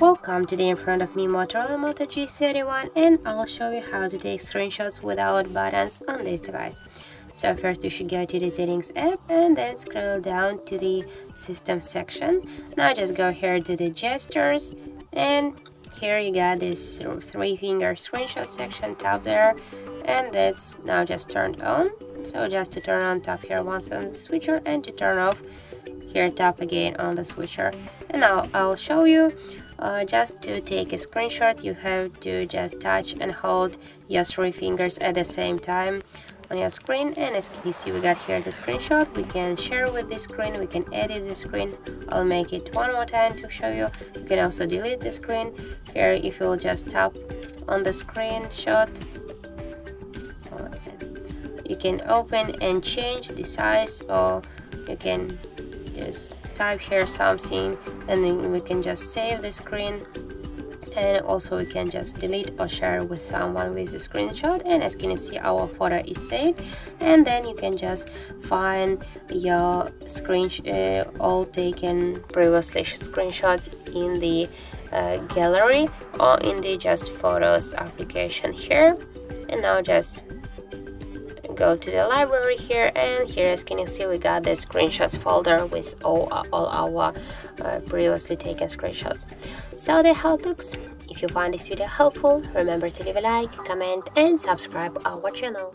Welcome today in front of me Motorola Moto G31 and I'll show you how to take screenshots without buttons on this device. So first you should go to the settings app and then scroll down to the system section. Now just go here to the gestures and here you got this three finger screenshot section top there and that's now just turned on. So just to turn on tap here once on the switcher and to turn off here tap again on the switcher. And now I'll show you uh, just to take a screenshot you have to just touch and hold your three fingers at the same time on your screen. And as you see we got here the screenshot. We can share with this screen we can edit the screen. I'll make it one more time to show you. You can also delete the screen. Here if you'll just tap on the screenshot you can open and change the size or you can just type here something and then we can just save the screen. And also we can just delete or share with someone with the screenshot. And as you can see our photo is saved. And then you can just find your screen uh, all taken previously screenshots in the uh, gallery or in the just photos application here. And now just go to the library here and here as can you see we got the screenshots folder with all, all our uh, previously taken screenshots. So that's how it looks. If you find this video helpful remember to leave a like comment and subscribe our channel